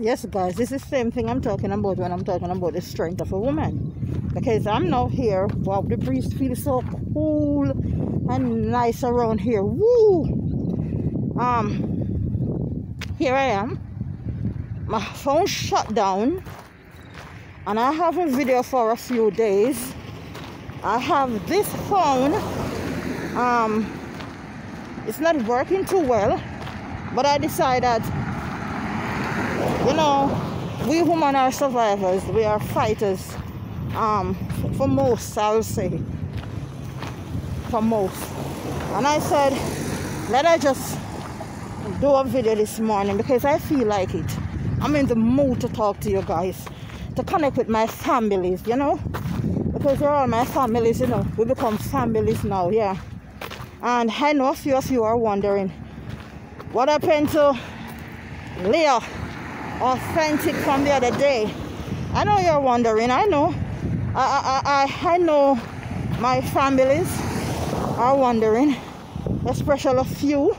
Yes, guys, this is the same thing I'm talking about when I'm talking about the strength of a woman. Because I'm now here, wow, the breeze feels so cool and nice around here. Woo! Um, here I am. My phone shut down, and I haven't video for a few days. I have this phone. Um, it's not working too well, but I decided you know, we women are survivors. We are fighters. Um, for most, I will say. For most. And I said, let I just do a video this morning because I feel like it. I'm in the mood to talk to you guys. To connect with my families, you know? Because they're all my families, you know. We become families now, yeah. And I know a few of you are wondering, what happened to Leah? Authentic from the other day. I know you're wondering. I know. I, I, I, I know my families are wondering. Especially a few.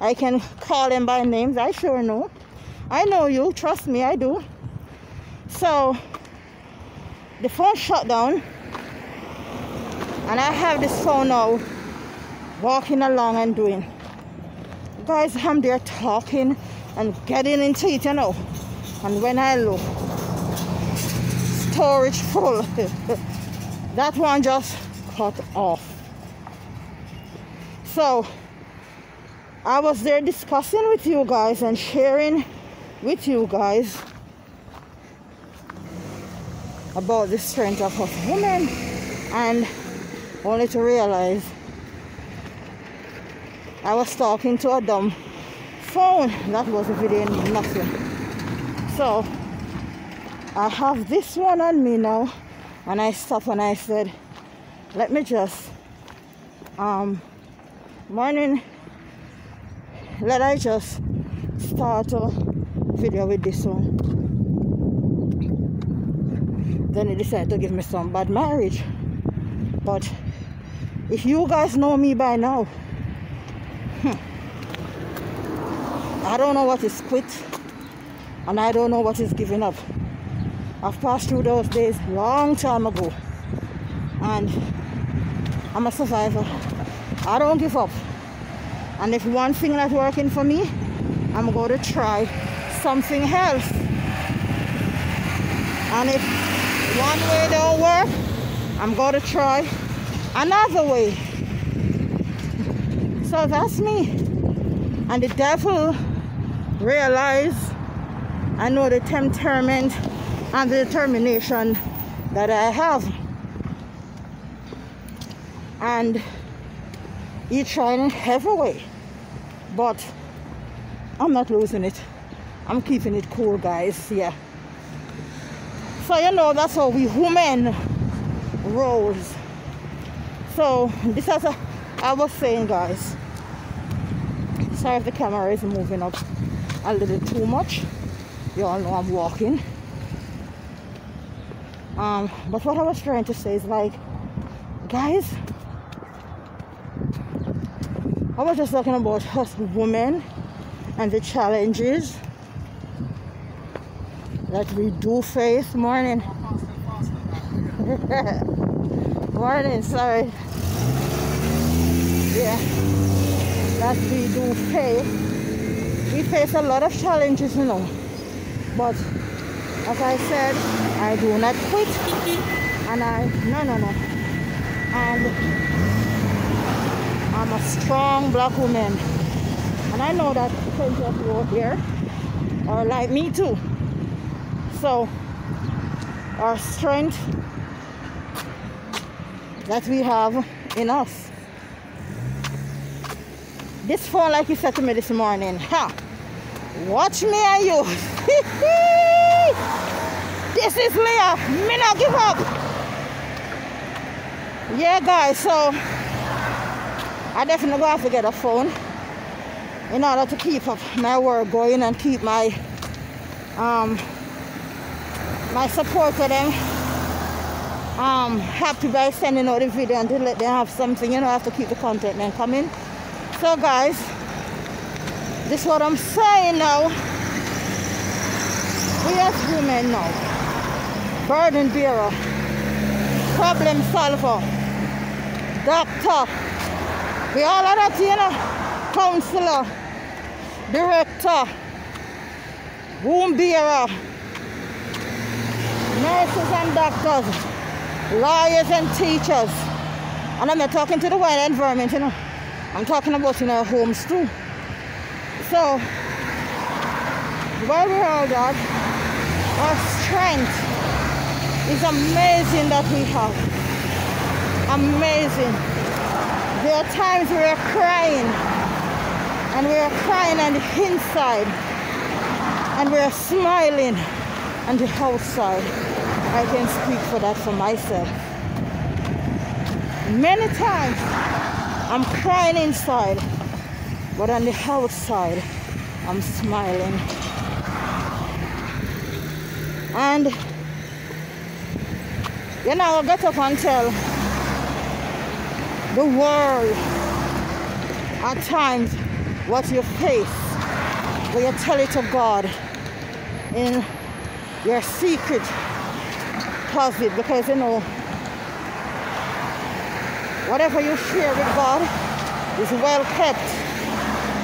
I can call them by names. I sure know. I know you. Trust me, I do. So, the phone shut down. And I have this phone now walking along and doing. Guys, I'm there talking and getting into it, you know. And when I look, storage full. that one just cut off. So I was there discussing with you guys and sharing with you guys about the strength of us women and only to realize I was talking to a dumb phone. That was a video nothing. So I have this one on me now and I stopped and I said let me just um morning let I just start a video with this one. Then he decided to give me some bad marriage. But if you guys know me by now hmm, I don't know what is quit and I don't know what is giving up. I've passed through those days long time ago and I'm a survivor. I don't give up. And if one thing not working for me, I'm going to try something else. And if one way don't work, I'm going to try another way. So that's me. And the devil realized I know the temperament and the determination that I have. And he trying every way. But I'm not losing it. I'm keeping it cool, guys. Yeah. So you know that's how we women rolls. So this is a I was saying guys. Sorry if the camera is moving up a little too much. You all know I'm walking. Um, but what I was trying to say is like guys I was just talking about us women and the challenges that we do face. Morning. Morning sorry. Yeah that we do face we face a lot of challenges you know but as I said, I do not quit. And I, no, no, no. And I'm a strong black woman. And I know that plenty of you here are like me too. So, our strength that we have in us. This phone, like you said to me this morning, ha! Watch me and you. this is Leah. Me not give up. Yeah, guys, so I definitely to have to get a phone in order to keep up my work going and keep my um my support to them um happy by sending out the video and to let them have something you know I have to keep the content then coming so guys this is what I'm saying now. We as women now, burden bearer, problem solver, doctor, we all are that, you know, counselor, director, womb bearer, nurses and doctors, lawyers and teachers. And I'm not talking to the environment, you know. I'm talking about in our homes too. So, all our strength is amazing that we have. Amazing. There are times we are crying and we are crying on the inside and we are smiling on the outside. I can speak for that for myself. Many times I'm crying inside, but on the outside, I'm smiling. And you know, I'll get up and tell the world at times what you face, but you tell it to God in your secret closet because you know Whatever you share with God is well kept.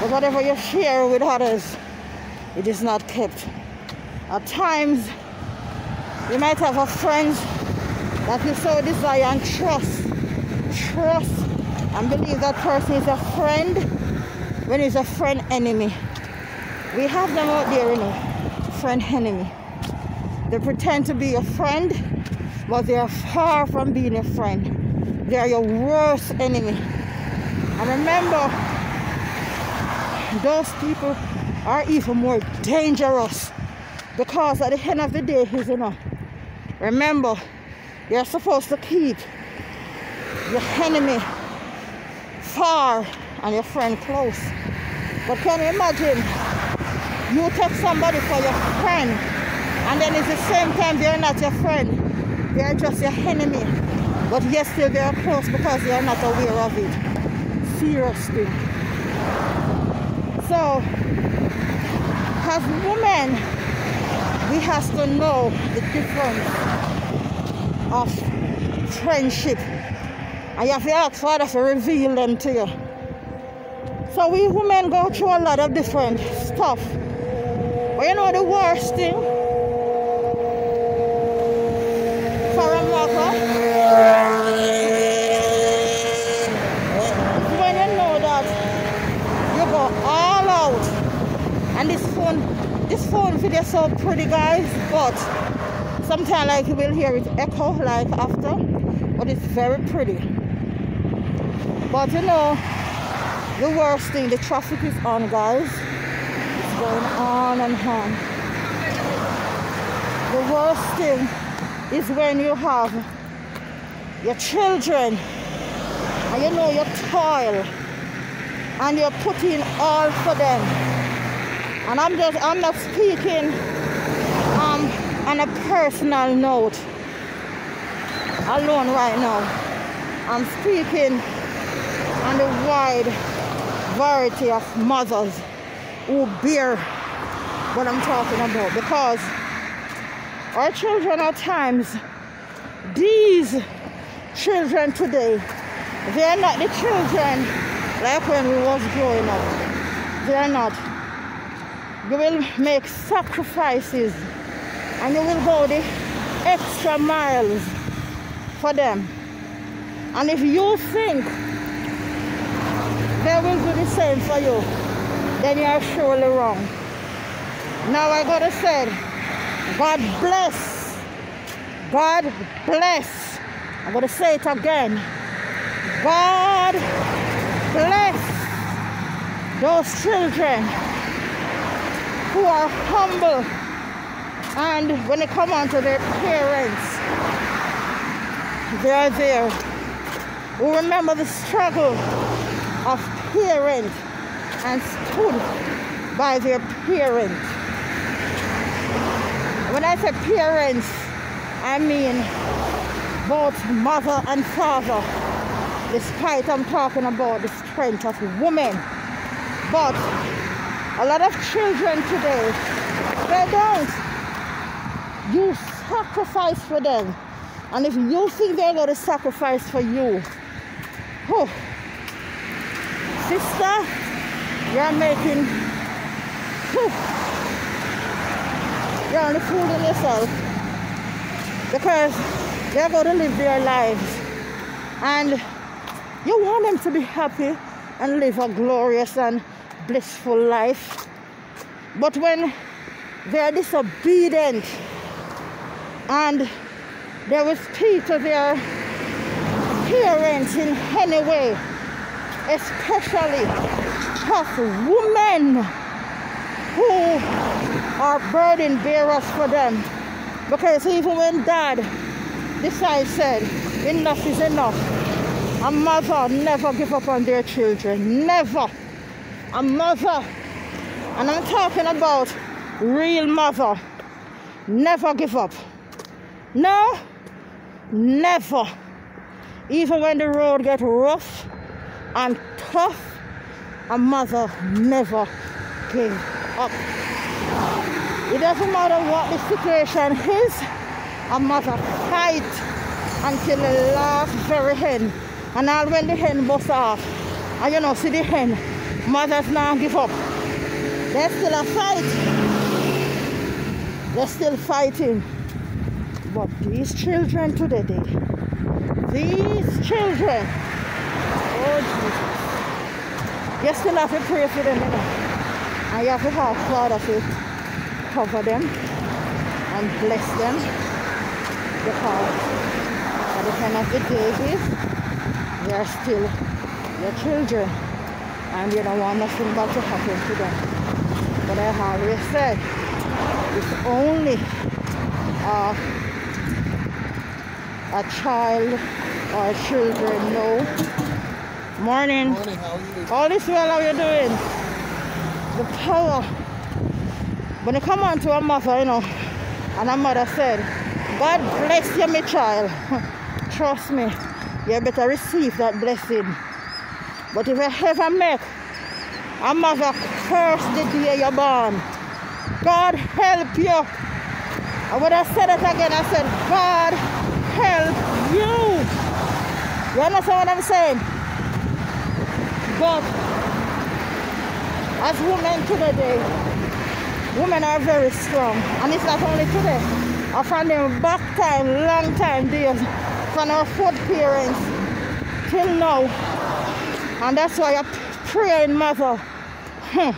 But whatever you share with others, it is not kept. At times, you might have a friend that you so desire and trust. Trust and believe that person is a friend when he's a friend enemy. We have them out there, you know, friend enemy. They pretend to be a friend, but they are far from being a friend. They are your worst enemy. And remember, those people are even more dangerous because at the end of the day, you know, remember, you're supposed to keep your enemy far and your friend close. But can you imagine you take somebody for your friend and then it's the same time they're not your friend, they're just your enemy. But yes, still they are close because are not aware of it. Seriously. So, as women, we have to know the difference of friendship. And you have to ask Father to reveal them to you. So we women go through a lot of different stuff. But you know the worst thing? For a mother, when you know that you go all out and this phone video so pretty guys but sometimes like you will hear it echo like after but it's very pretty. But you know the worst thing the traffic is on guys. It's going on and on. The worst thing is when you have your children, and you know you toil, and you're putting all for them. And I'm just, I'm not speaking um, on a personal note alone right now. I'm speaking on the wide variety of mothers who bear what I'm talking about because our children at times these children today, they are not the children like when we was growing up. They are not. You will make sacrifices and you will go the extra miles for them. And if you think they will do the same for you, then you are surely wrong. Now I gotta say, God bless. God bless I'm to say it again. God bless those children who are humble and when they come on to their parents, they are there. Who remember the struggle of parents and stood by their parents. When I say parents, I mean both mother and father, despite I'm talking about the strength of women. But a lot of children today, they don't. You sacrifice for them. And if you think they're going to sacrifice for you, oh, sister, you're making, oh, you're only fooling yourself because they're going to live their lives. And you want them to be happy and live a glorious and blissful life. But when they are disobedient and they will speak to their parents in any way, especially tough women who are burden bearers for them. Because even when dad decides said enough is enough, a mother never give up on their children. Never. A mother, and I'm talking about real mother, never give up. No, never. Even when the road get rough and tough, a mother never give up. It doesn't matter what the situation is, a mother fight until the last very end. And all when the hen bust off, and you know, see the hen, mothers now give up. They're still a fight. They're still fighting. But these children today, these children, oh Jesus, you still have to pray for them, you know. And you have to have Father to cover them and bless them because at the end of the day, they are still your children and you don't want nothing bad to happen to them. But I always said, if only uh, a child or children know. Morning. Morning, how are you? All this well, how you doing? The power. When you come on to a mother, you know, and a mother said, God bless you, my child. Trust me you better receive that blessing. But if you ever make a mother curse the day you're born, God help you. I would have said it again. I said, God help you. You understand what I'm saying? But as women today, women are very strong. And it's not only today. I found them back time, long time days from our fourth parents till now. And that's why a praying mother, hmm,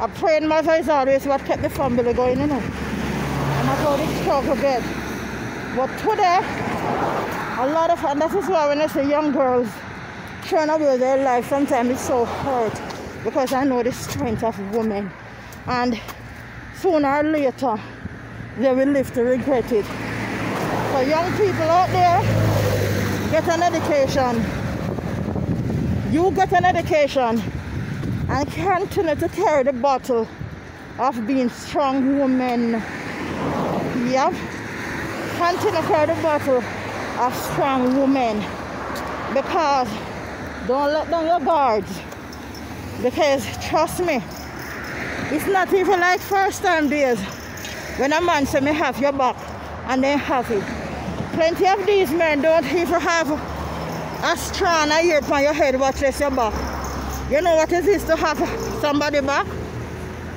a praying mother is always what kept the family going, you know. And that's how they struggle get. But today, a lot of, and that is why when I say young girls trying to build their life, sometimes it's so hard. because I know the strength of women. And sooner or later, they will live to regret it. So young people out there, get an education. You get an education and continue to carry the bottle of being strong women. Yep. Continue to carry the bottle of strong women. Because don't let down your guards. Because trust me, it's not even like first time days when a man say me have your back and then have it. Plenty of these men don't even have a strand a ear on your head, watch this your back. You know what it is to have somebody back?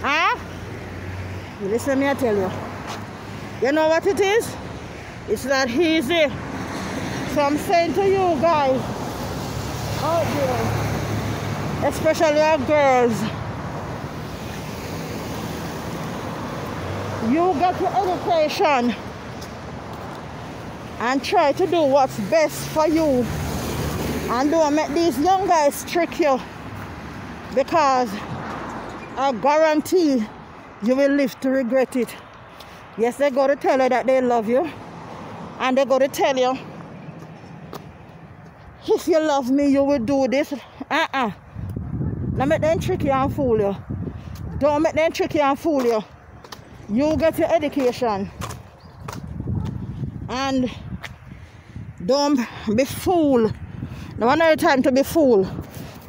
Huh? You listen me I tell you. You know what it is? It's not easy. So I'm saying to you guys out there, especially our girls, you get your education and try to do what's best for you and don't make these young guys trick you because I guarantee you will live to regret it. Yes, they got to tell you that they love you and they got to tell you if you love me, you will do this. Uh-uh. Don't make them trick you and fool you. Don't make them trick you and fool you. You get your education. And don't be fool. No another time to be fool.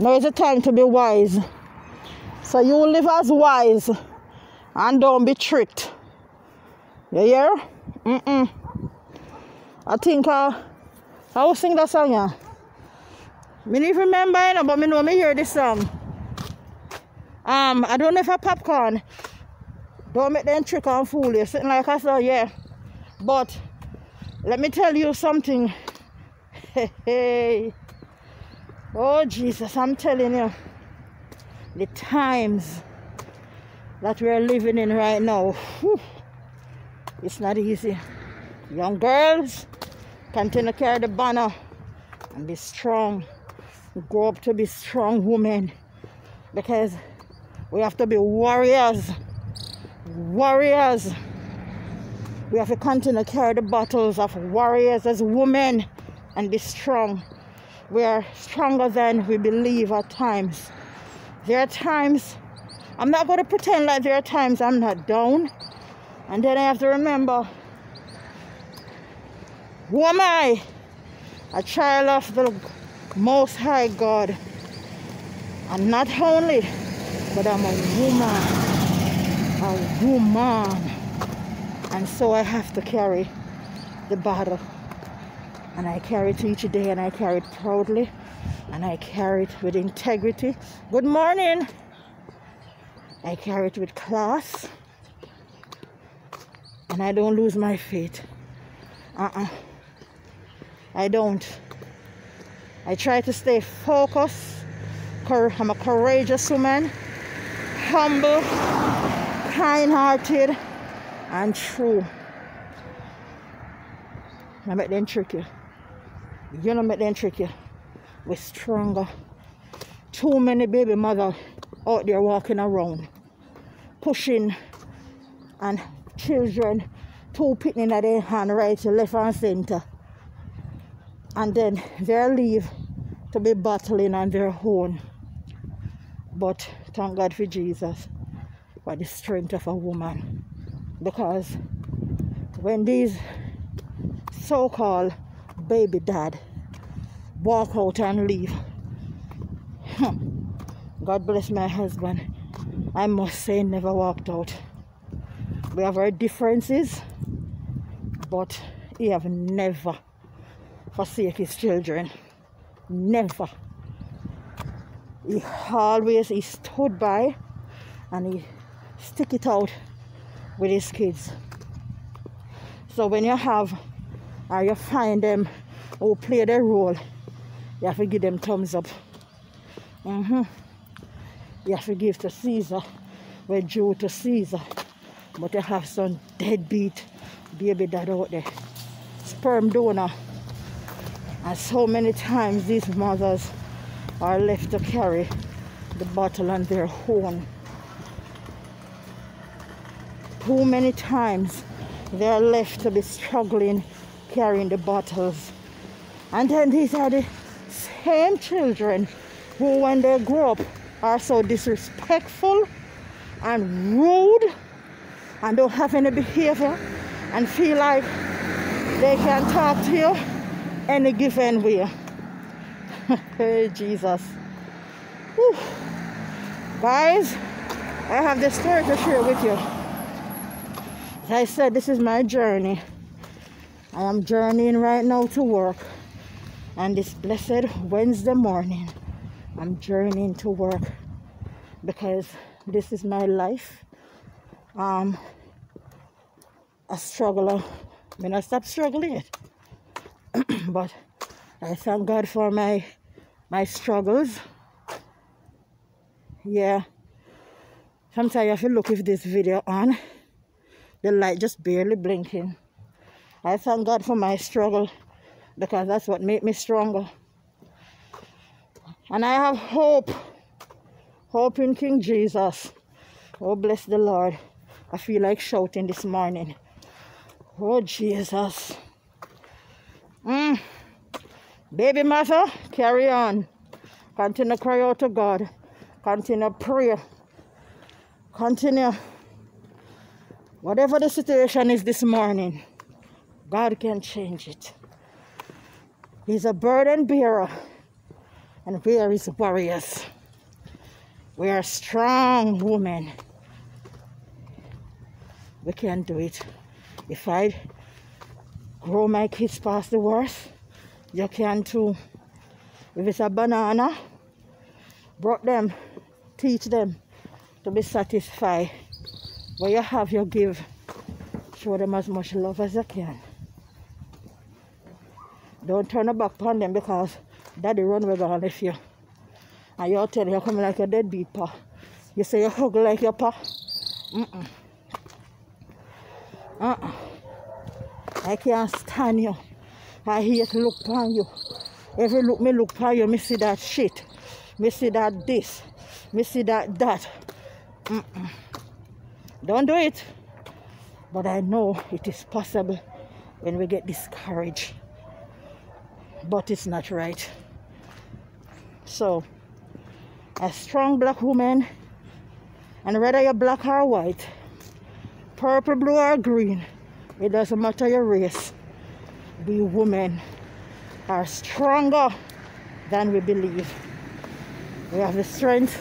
Now is the time to be wise. So you live as wise and don't be tricked. You hear? Mm-mm. I think uh, I will sing that song, yeah. Me don't remember, you know, but me know me hear this song. Um, I don't know if I popcorn. Don't make them trick and fool you. Sitting like I said, yeah. But let me tell you something. Hey, hey. Oh Jesus, I'm telling you. The times that we're living in right now. Whew, it's not easy. Young girls, continue to carry the banner and be strong. Grow up to be strong women because we have to be warriors. Warriors. We have to continue to carry the battles of warriors as women and be strong. We are stronger than we believe at times. There are times, I'm not going to pretend like there are times I'm not down. And then I have to remember who am I? A child of the Most High God. And not only, but I'm a woman. A woman. And so I have to carry the battle. And I carry it each day and I carry it proudly. And I carry it with integrity. Good morning. I carry it with class. And I don't lose my faith. Uh-uh. I don't. I try to stay focused. I'm a courageous woman, humble, kind-hearted, and true. I make them trick you. You know make them trick. We're stronger. Too many baby mothers out there walking around, pushing and children, two picking at their hand right to left and center and then they leave to be battling on their own. But thank God for Jesus for the strength of a woman. Because when these so-called baby dad walk out and leave, God bless my husband. I must say never walked out. We have our differences, but he have never forsake his children. Never. He always he stood by and he stick it out with his kids. So when you have or you find them who play their role, you have to give them thumbs up. Mm-hmm. You have to give to Caesar where due to Caesar. But you have some deadbeat baby dad out there. Sperm donor and so many times these mothers are left to carry the bottle on their own. Too many times they are left to be struggling carrying the bottles. And then these are the same children who, when they grow up, are so disrespectful and rude and don't have any behavior and feel like they can talk to you any given way. hey, Jesus. Whew. Guys, I have this story to share with you. As I said, this is my journey. I am journeying right now to work. And this blessed Wednesday morning, I'm journeying to work because this is my life. Um, a struggler. I mean, I stop struggling but I thank God for my my struggles. Yeah. Sometimes you have to look if this video on. The light just barely blinking. I thank God for my struggle because that's what made me stronger. And I have hope. Hope in King Jesus. Oh, bless the Lord. I feel like shouting this morning. Oh, Jesus. Mm. Baby mother, carry on. Continue to cry out to God. Continue to pray. Continue. Whatever the situation is this morning, God can change it. He's a burden bearer, and we are his warriors. We are strong women. We can do it. If I grow my kids past the worst, you can too. If it's a banana, brought them, teach them to be satisfied. What you have, you give. Show them as much love as you can. Don't turn your back on them because daddy run away gonna leave you. And you're telling you coming like a deadbeat pa. You say you hug like your pa. Mm-mm. Uh-uh. I can't stand you. I hate to look upon you. Every look me look upon you, me see that shit. Me see that this. Me see that that. Mm -mm. Don't do it. But I know it is possible when we get discouraged. But it's not right. So, a strong black woman, and whether you're black or white, purple, blue, or green, it doesn't matter your race. We women are stronger than we believe. We have the strength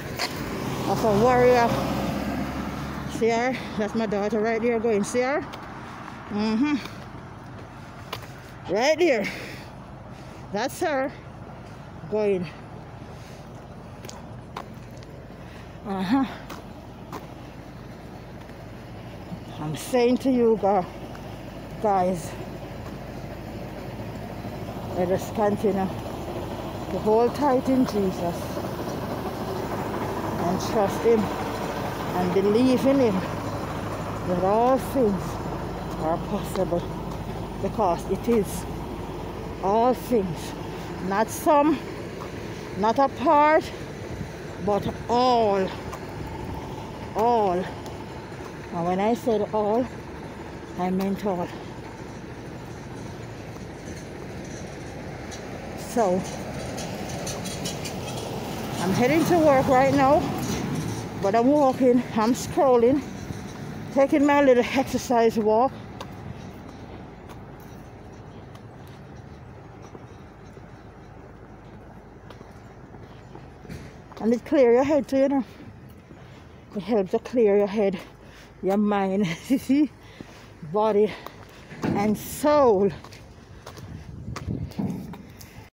of a warrior. See her? That's my daughter right there going. See her? Mm-hmm. Right there. That's her going. Uh-huh. I'm saying to you guys, let us continue to hold tight in Jesus and trust Him and believe in Him that all things are possible because it is all things, not some, not a part, but all, all and when I said all, I meant all. So, I'm heading to work right now, but I'm walking, I'm scrolling, taking my little exercise walk. And it clear your head too, you know. It helps to clear your head your mind, body, and soul.